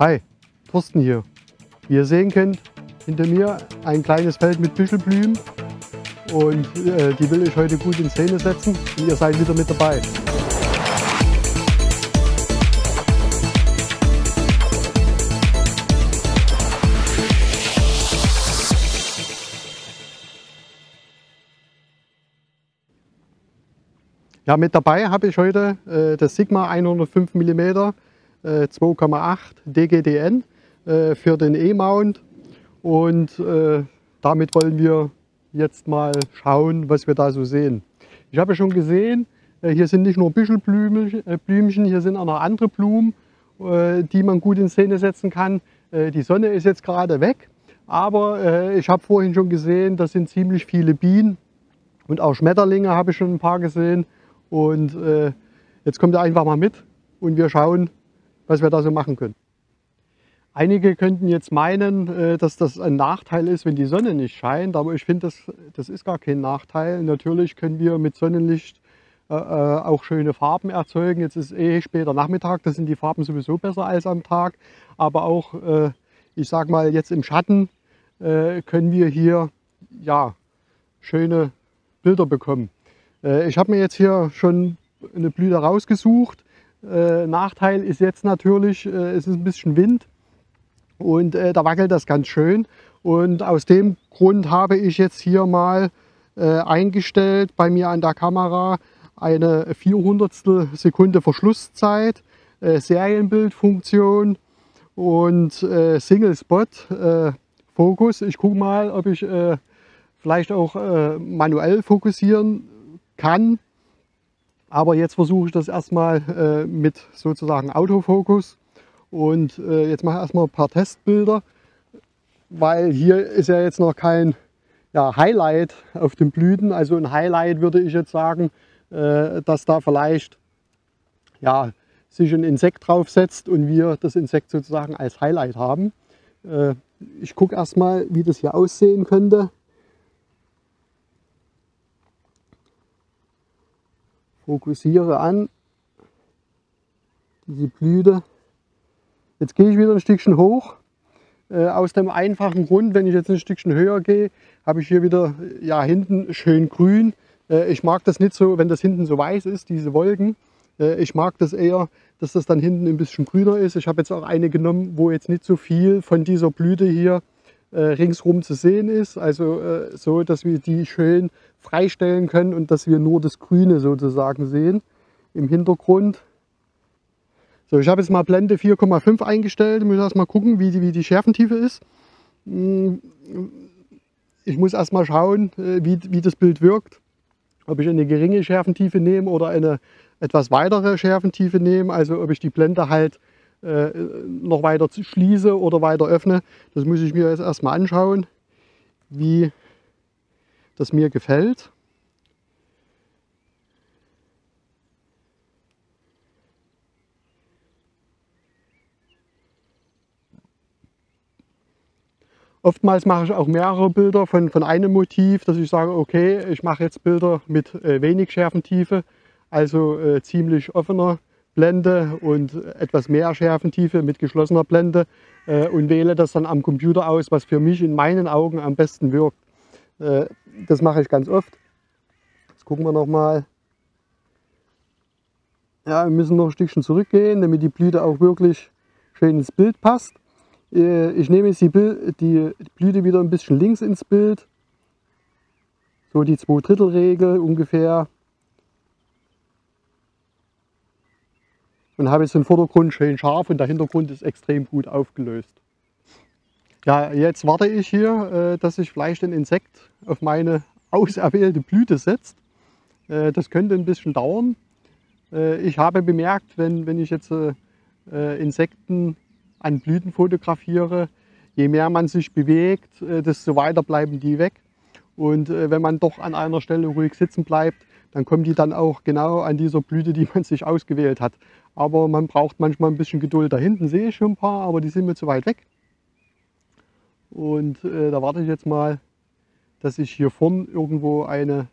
Hi, Thorsten hier. Wie ihr sehen könnt, hinter mir ein kleines Feld mit Büschelblühen und äh, die will ich heute gut in Szene setzen und ihr seid wieder mit dabei. Ja, mit dabei habe ich heute äh, das Sigma 105 mm 2,8 DGDN äh, für den E-Mount und äh, damit wollen wir jetzt mal schauen, was wir da so sehen. Ich habe schon gesehen, äh, hier sind nicht nur Büschelblümchen, hier sind auch noch andere Blumen, äh, die man gut in Szene setzen kann. Die Sonne ist jetzt gerade weg, aber ich habe vorhin schon gesehen, das sind ziemlich viele Bienen und auch Schmetterlinge habe ich schon ein paar gesehen. Und äh, jetzt kommt ihr einfach mal mit und wir schauen, was wir da so machen können. Einige könnten jetzt meinen, äh, dass das ein Nachteil ist, wenn die Sonne nicht scheint, aber ich finde, das, das ist gar kein Nachteil. Natürlich können wir mit Sonnenlicht äh, äh, auch schöne Farben erzeugen. Jetzt ist eh später Nachmittag, da sind die Farben sowieso besser als am Tag. Aber auch, ich sag mal, jetzt im Schatten können wir hier ja, schöne Bilder bekommen. Ich habe mir jetzt hier schon eine Blüte rausgesucht. Äh, Nachteil ist jetzt natürlich, äh, es ist ein bisschen Wind und da wackelt das ganz schön. Und aus dem Grund habe ich jetzt hier mal eingestellt bei mir an der Kamera eine 400 Sekunde Verschlusszeit, Serienbildfunktion und Single Spot Fokus. Ich gucke mal, ob ich vielleicht auch manuell fokussieren kann. Aber jetzt versuche ich das erstmal äh, mit sozusagen Autofokus. Und äh, jetzt mache ich erstmal ein paar Testbilder, weil hier ist ja jetzt noch kein ja, Highlight auf den Blüten. Also ein Highlight würde ich jetzt sagen, äh, dass da vielleicht ja, sich ein Insekt draufsetzt und wir das Insekt sozusagen als Highlight haben. Äh, ich gucke erstmal, wie das hier aussehen könnte. Fokussiere an diese Blüte. Jetzt gehe ich wieder ein Stückchen hoch. Äh, aus dem einfachen Grund, wenn ich jetzt ein Stückchen höher gehe, habe ich hier wieder ja, hinten schön grün. Äh, ich mag das nicht so, wenn das hinten so weiß ist, diese Wolken. Äh, ich mag das eher, dass das dann hinten ein bisschen grüner ist. Ich habe jetzt auch eine genommen, wo jetzt nicht so viel von dieser Blüte hier äh, ringsrum zu sehen ist. Also äh, so, dass wir die schön freistellen können und dass wir nur das Grüne sozusagen sehen im Hintergrund. So, ich habe jetzt mal Blende 4,5 eingestellt. Ich muss erst mal gucken, wie die, wie die Schärfentiefe ist. Hm, ich muss erst mal schauen, äh, wie, wie das Bild wirkt. Ob ich eine geringe Schärfentiefe nehme oder eine etwas weitere Schärfentiefe nehme. Also ob ich die Blende halt äh, noch weiter schließe oder weiter öffne. Das muss ich mir jetzt erstmal anschauen, wie das mir gefällt. Oftmals mache ich auch mehrere Bilder von, von einem Motiv, dass ich sage, okay, ich mache jetzt Bilder mit äh, wenig Schärfentiefe, also äh, ziemlich offener Blende und etwas mehr Schärfentiefe mit geschlossener Blende äh, und wähle das dann am Computer aus, was für mich in meinen Augen am besten wirkt. Äh, das mache ich ganz oft. Jetzt gucken wir noch mal. Ja, wir müssen noch ein Stückchen zurückgehen, damit die Blüte auch wirklich schön ins Bild passt. Äh, ich nehme jetzt die, die Blüte wieder ein bisschen links ins Bild. So die zwei Drittel Regel ungefähr. Und habe jetzt den Vordergrund schön scharf und der Hintergrund ist extrem gut aufgelöst. Ja, jetzt warte ich hier, äh, dass sich vielleicht ein Insekt auf meine auserwählte Blüte setzt. Äh, das könnte ein bisschen dauern. Äh, ich habe bemerkt, wenn, wenn ich jetzt Insekten an Blüten fotografiere, je mehr man sich bewegt, desto weiter bleiben die weg. Und wenn man doch an einer Stelle ruhig sitzen bleibt, dann kommen die dann auch genau an dieser Blüte, die man sich ausgewählt hat. Aber man braucht manchmal ein bisschen Geduld. Da hinten sehe ich schon ein paar, aber die sind mir zu weit weg. Und äh, da warte ich jetzt mal, dass ich hier vorn irgendwo eine,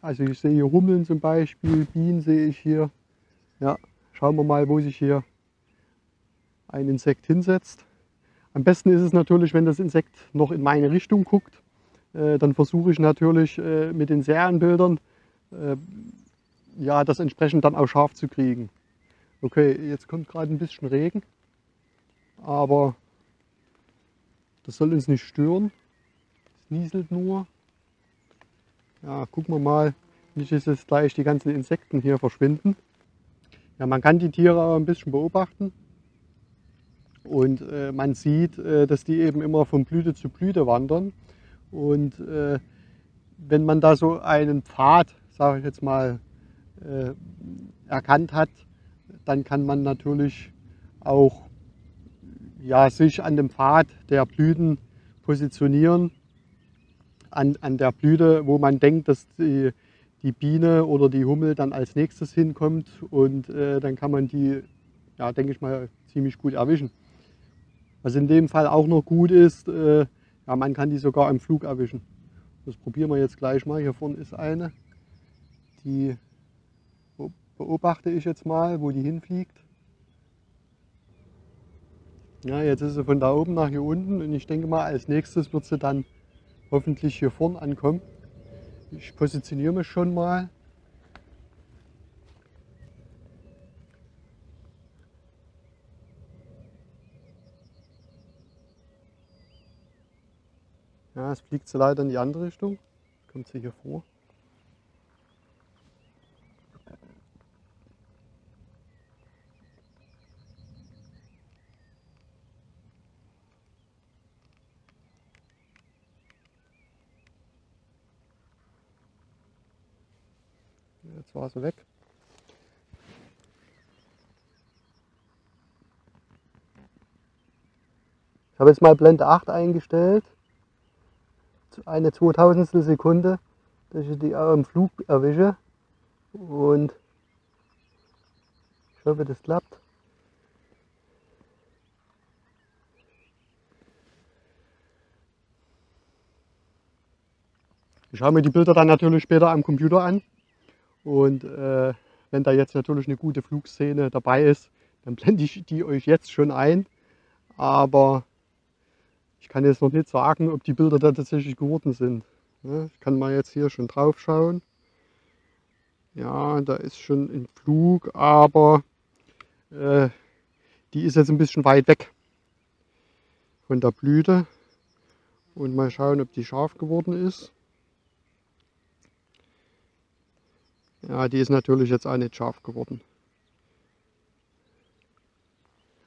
also ich sehe hier Hummeln zum Beispiel, Bienen sehe ich hier. Ja, schauen wir mal, wo sich hier ein Insekt hinsetzt. Am besten ist es natürlich, wenn das Insekt noch in meine Richtung guckt. Äh, dann versuche ich natürlich äh, mit den Serienbildern äh, ja, das entsprechend dann auch scharf zu kriegen. Okay, jetzt kommt gerade ein bisschen Regen, aber das soll uns nicht stören. Es nieselt nur. Ja, gucken wir mal, nicht, dass jetzt gleich die ganzen Insekten hier verschwinden. Ja, man kann die Tiere auch ein bisschen beobachten. Und äh, man sieht, äh, dass die eben immer von Blüte zu Blüte wandern. Und äh, wenn man da so einen Pfad, sage ich jetzt mal, äh, erkannt hat, dann kann man natürlich auch ja, sich an dem Pfad der Blüten positionieren, an, an der Blüte, wo man denkt, dass die, die Biene oder die Hummel dann als nächstes hinkommt und äh, dann kann man die, ja, denke ich mal, ziemlich gut erwischen. Was in dem Fall auch noch gut ist, äh, ja, man kann die sogar im Flug erwischen. Das probieren wir jetzt gleich mal. Hier vorne ist eine, die beobachte ich jetzt mal, wo die hinfliegt. Ja, jetzt ist sie von da oben nach hier unten und ich denke mal, als nächstes wird sie dann hoffentlich hier vorne ankommen. Ich positioniere mich schon mal. Ja, es fliegt sie leider in die andere Richtung. Kommt sie hier vor. Jetzt war sie weg. Ich habe jetzt mal Blende 8 eingestellt. Eine 2000 Sekunde, dass ich die auch im Flug erwische. Und ich hoffe, das klappt. Ich schaue mir die Bilder dann natürlich später am Computer an. Und äh, wenn da jetzt natürlich eine gute Flugszene dabei ist, dann blende ich die euch jetzt schon ein. Aber ich kann jetzt noch nicht sagen, ob die Bilder da tatsächlich geworden sind. Ich kann mal jetzt hier schon drauf schauen. Ja, da ist schon ein Flug, aber äh, die ist jetzt ein bisschen weit weg von der Blüte. Und mal schauen, ob die scharf geworden ist. Ja, die ist natürlich jetzt auch nicht scharf geworden.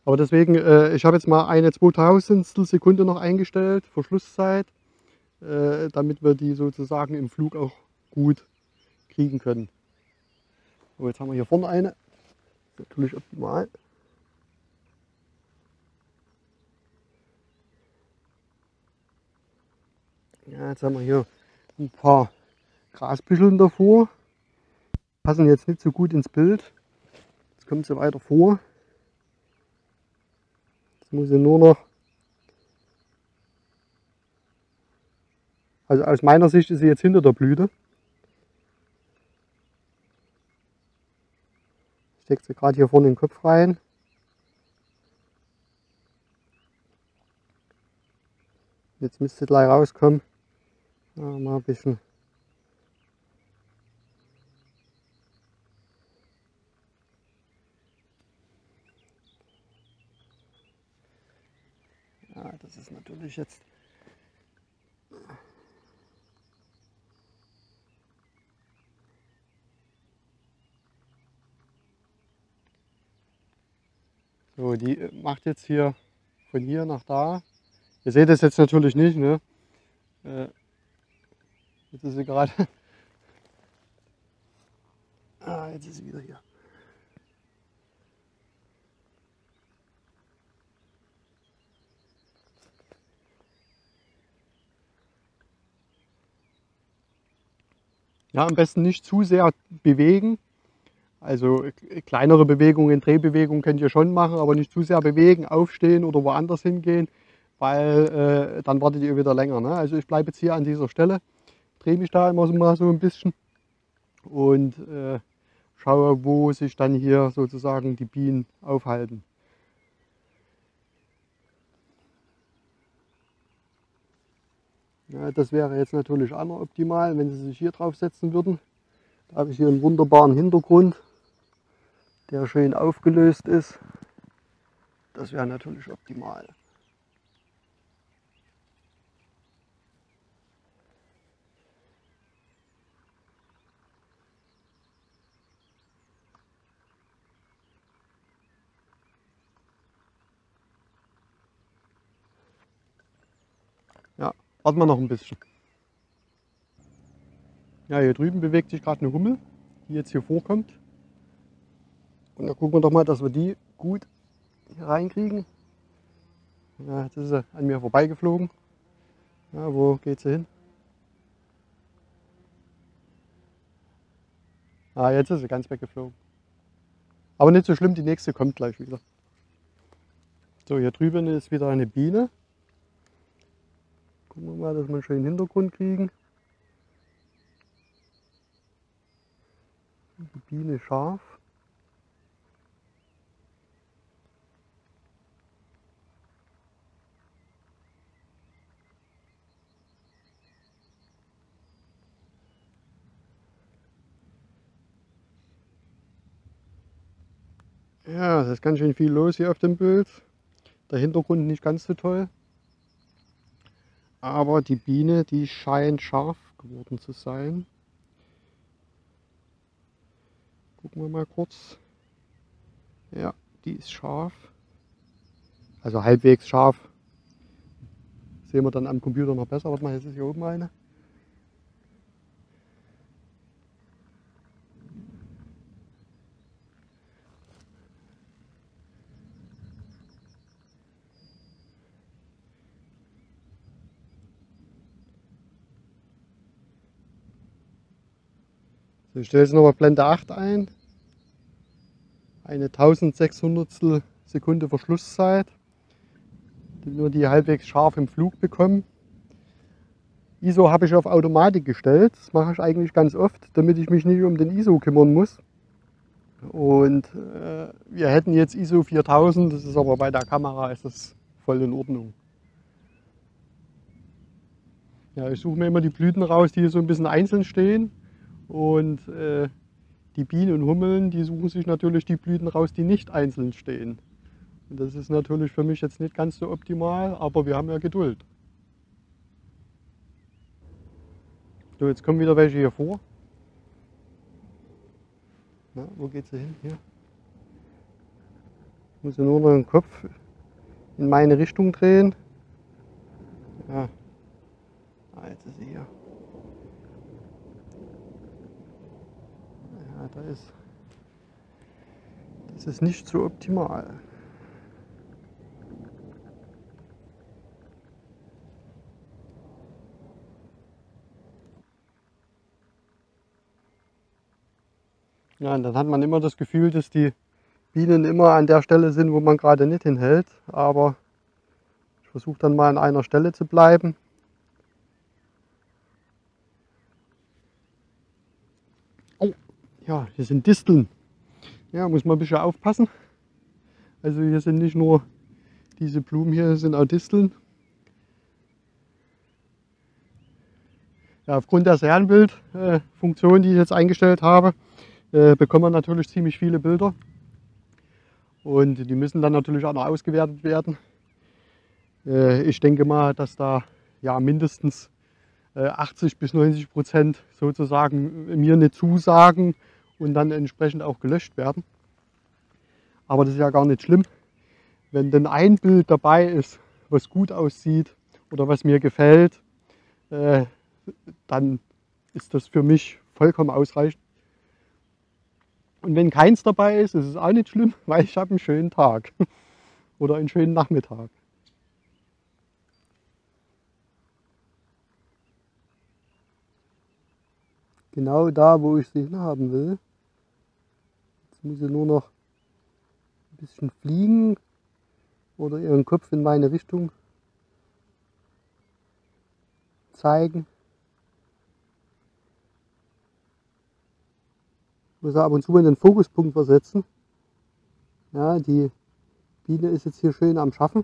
Aber deswegen, äh, ich habe jetzt mal eine 2000 Sekunde noch eingestellt, Verschlusszeit, äh, damit wir die sozusagen im Flug auch gut kriegen können. So, jetzt haben wir hier vorne eine, natürlich optimal. Ja, jetzt haben wir hier ein paar Grasbüscheln davor passen jetzt nicht so gut ins Bild. Jetzt kommt sie weiter vor. Jetzt muss sie nur noch, also aus meiner Sicht ist sie jetzt hinter der Blüte. Steckt sie gerade hier vorne in den Kopf rein. Jetzt müsste gleich rauskommen. Ja, mal ein bisschen das ist natürlich jetzt So, die macht jetzt hier von hier nach da. Ihr seht es jetzt natürlich nicht, ne? Äh, jetzt ist sie gerade. ah, jetzt ist sie wieder hier. Ja, am besten nicht zu sehr bewegen. Also kleinere Bewegungen, Drehbewegungen könnt ihr schon machen, aber nicht zu sehr bewegen, aufstehen oder woanders hingehen, weil äh, dann wartet ihr wieder länger. Ne? Also ich bleibe jetzt hier an dieser Stelle, drehe mich da immer so, mal so ein bisschen und äh, schaue, wo sich dann hier sozusagen die Bienen aufhalten. Ja, das wäre jetzt natürlich auch optimal, wenn sie sich hier drauf setzen würden. Da habe ich hier einen wunderbaren Hintergrund, der schön aufgelöst ist. Das wäre natürlich optimal. Warten wir noch ein bisschen. Ja, hier drüben bewegt sich gerade eine Hummel, die jetzt hier vorkommt. Und da gucken wir doch mal, dass wir die gut hier reinkriegen. Ja, jetzt ist sie an mir vorbeigeflogen. Ja, wo geht sie hin? Ah, jetzt ist sie ganz weggeflogen. Aber nicht so schlimm, die nächste kommt gleich wieder. So, hier drüben ist wieder eine Biene. Gucken wir mal, dass wir einen schönen Hintergrund kriegen. Die Biene scharf. Ja, es ist ganz schön viel los hier auf dem Bild. Der Hintergrund nicht ganz so toll. Aber die Biene, die scheint scharf geworden zu sein. Gucken wir mal kurz. Ja, die ist scharf. Also halbwegs scharf. Sehen wir dann am Computer noch besser. Warte mal, jetzt ist hier oben eine. So, ich stelle jetzt nochmal Blende 8 ein. Eine 1600 Sekunde Verschlusszeit. Nur die halbwegs scharf im Flug bekommen. ISO habe ich auf Automatik gestellt. Das mache ich eigentlich ganz oft, damit ich mich nicht um den ISO kümmern muss. Und äh, wir hätten jetzt ISO 4000, das ist aber bei der Kamera ist das voll in Ordnung. Ja, ich suche mir immer die Blüten raus, die hier so ein bisschen einzeln stehen. Und äh, die Bienen und Hummeln, die suchen sich natürlich die Blüten raus, die nicht einzeln stehen. Und das ist natürlich für mich jetzt nicht ganz so optimal, aber wir haben ja Geduld. So, jetzt kommen wieder welche hier vor. Na, wo geht sie hin? Hier. Ich muss nur noch den Kopf in meine Richtung drehen. Ja. Ah, jetzt ist sie hier. Da ist, das ist nicht so optimal. Ja, und dann hat man immer das Gefühl, dass die Bienen immer an der Stelle sind, wo man gerade nicht hinhält. Aber ich versuche dann mal an einer Stelle zu bleiben. Ja, hier sind Disteln. Ja, muss man ein bisschen aufpassen. Also hier sind nicht nur diese Blumen hier, sind auch Disteln. Ja, aufgrund der Serienbildfunktion, die ich jetzt eingestellt habe, äh, bekommen wir natürlich ziemlich viele Bilder. Und die müssen dann natürlich auch noch ausgewertet werden. Äh, ich denke mal, dass da ja mindestens 80 äh, bis 90 Prozent sozusagen mir eine zusagen und dann entsprechend auch gelöscht werden. Aber das ist ja gar nicht schlimm. Wenn denn ein Bild dabei ist, was gut aussieht oder was mir gefällt, äh, dann ist das für mich vollkommen ausreichend. Und wenn keins dabei ist, ist es auch nicht schlimm, weil ich habe einen schönen Tag oder einen schönen Nachmittag. Genau da, wo ich sie haben will. Jetzt muss sie nur noch ein bisschen fliegen oder ihren Kopf in meine Richtung zeigen. Ich muss ab und zu in den Fokuspunkt versetzen. Ja, die Biene ist jetzt hier schön am Schaffen.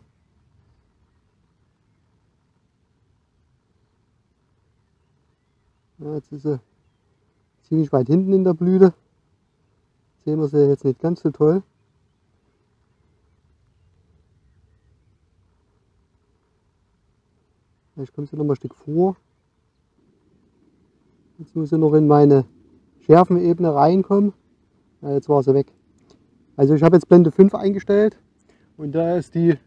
jetzt ist sie ziemlich weit hinten in der Blüte. Sehen wir sie jetzt nicht ganz so toll. Vielleicht kommt sie noch mal ein Stück vor. Jetzt muss sie noch in meine Schärfenebene reinkommen. Ja, jetzt war sie weg. Also ich habe jetzt Blende 5 eingestellt und da ist die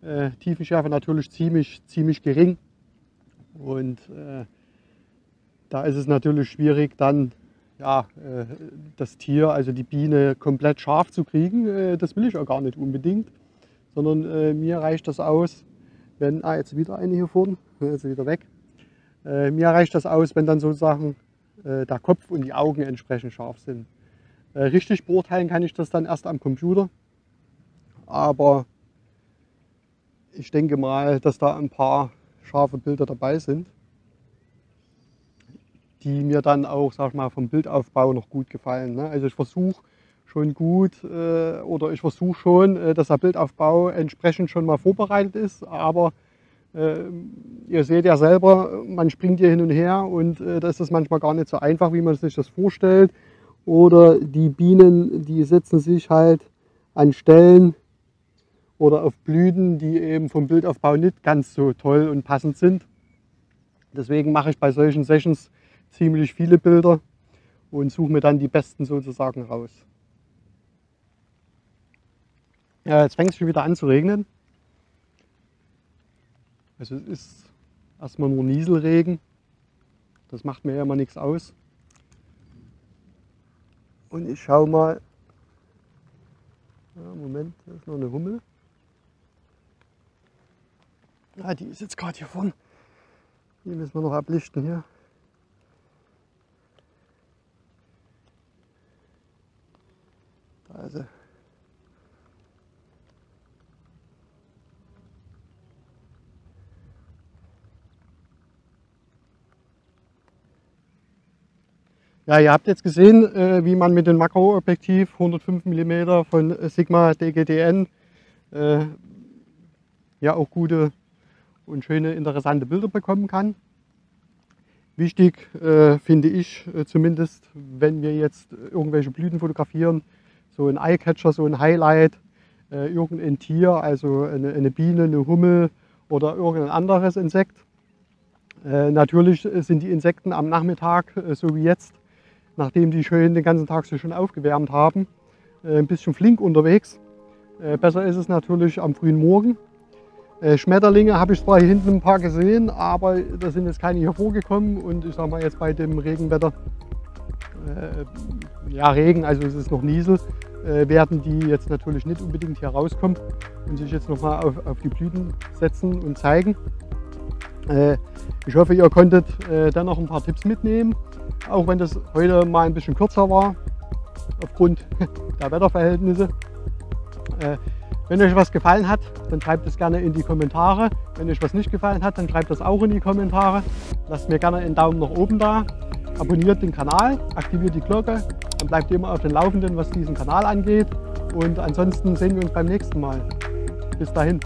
äh, Tiefenschärfe natürlich ziemlich, ziemlich gering. Und äh, da ist es natürlich schwierig, dann ja, äh, das Tier, also die Biene, komplett scharf zu kriegen. Äh, das will ich auch gar nicht unbedingt, sondern äh, mir reicht das aus, wenn, ah, jetzt wieder eine hier vorne, jetzt wieder weg. mir reicht das aus, wenn dann sozusagen der Kopf und die Augen entsprechend scharf sind. richtig beurteilen kann ich das dann erst am Computer, aber ich denke mal, dass da ein paar scharfe Bilder dabei sind die mir dann auch, sag mal, vom Bildaufbau noch gut gefallen. Ne? Also ich versuche schon gut äh, oder ich versuche schon, äh, dass der Bildaufbau entsprechend schon mal vorbereitet ist, aber äh, ihr seht ja selber, man springt hier hin und her und äh, da ist manchmal gar nicht so einfach, wie man sich das vorstellt. Oder die Bienen, die setzen sich halt an Stellen oder auf Blüten, die eben vom Bildaufbau nicht ganz so toll und passend sind. Deswegen mache ich bei solchen Sessions ziemlich viele Bilder und suche mir dann die besten sozusagen raus. Ja, jetzt fängt es schon wieder an zu regnen. Also es ist erstmal nur Nieselregen. Das macht mir ja immer nichts aus. Und ich schaue mal. Ja, Moment, da ist noch eine Hummel. Ja, die ist jetzt gerade hier vorne. Die müssen wir noch ablichten hier. Also Ja, ihr habt jetzt gesehen, äh, wie man mit dem Makroobjektiv 105 mm von Sigma DGDN äh, ja auch gute und schöne, interessante Bilder bekommen kann. Wichtig äh, finde ich äh, zumindest, wenn wir jetzt irgendwelche Blüten fotografieren, so ein Eyecatcher, so ein Highlight, äh, irgendein Tier, also eine, eine, Biene, eine Hummel oder irgendein anderes Insekt. Äh, natürlich sind die Insekten am Nachmittag, äh, so wie jetzt, nachdem die schön den ganzen Tag so schön aufgewärmt haben, äh, ein bisschen flink unterwegs. Äh, besser ist es natürlich am frühen Morgen. Äh, Schmetterlinge habe ich zwar hier hinten ein paar gesehen, aber da sind jetzt keine hier vorgekommen und ich sage mal jetzt bei dem Regenwetter ja, Regen, also es ist noch Niesel, äh, werden die jetzt natürlich nicht unbedingt hier rauskommen und sich jetzt nochmal auf, auf die Blüten setzen und zeigen. Äh, ich hoffe, ihr konntet äh, dann noch ein paar Tipps mitnehmen, auch wenn das heute mal ein bisschen kürzer war, aufgrund der Wetterverhältnisse. Äh, wenn euch was gefallen hat, dann schreibt es gerne in die Kommentare. Wenn euch was nicht gefallen hat, dann schreibt das auch in die Kommentare. Lasst mir gerne einen Daumen nach oben da abonniert den Kanal, aktiviert die Glocke, dann bleibt ihr immer auf dem Laufenden, was diesen Kanal angeht. Und ansonsten sehen wir uns beim nächsten Mal. Bis dahin.